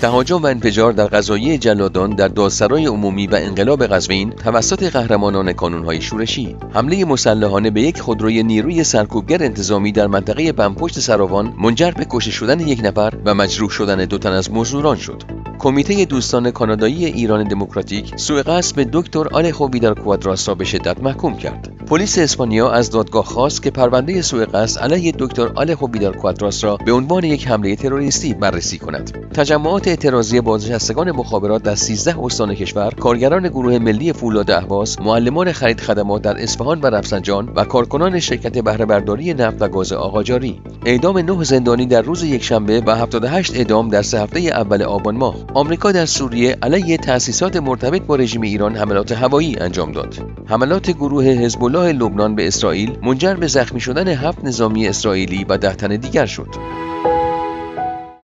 تهاجم و انفجار در قضایه جلادان در دادسرای عمومی و انقلاب قزوین توسط قهرمانان کانونهای شورشی. حمله مسلحانه به یک خودروی نیروی سرکوبگر انتظامی در منطقه بمپشت سراوان منجر به کشته شدن یک نفر و مجروح شدن دو تن از مزدوران شد. کمیته دوستان کانادایی ایران دموکراتیک سوء قصد به دکتر آلخو ویدار کوادراس را به شدت محکوم کرد. پلیس اسپانیا از دادگاه خواست که پرونده سوء قصد علیه دکتر آلخو ویدار کوادراس را به عنوان یک حمله تروریستی بررسی کند. تجمعات اعتراضی بازنشستگان مخابرات در 13 استان کشور کارگران گروه ملی فولاد اهواز معلمان خرید خدمات در اصفهان و رفسنجان و کارکنان شرکت بهره برداری نفت و گاز آقاجاری. اعدام نه زندانی در روز یکشنبه و 78 اعدام در سه هفته اول آبان ماه. آمریکا در سوریه علیه تأسیسات مرتبط با رژیم ایران حملات هوایی انجام داد. حملات گروه حزب الله لبنان به اسرائیل منجر به زخمی شدن هفت نظامی اسرائیلی و ده تن دیگر شد.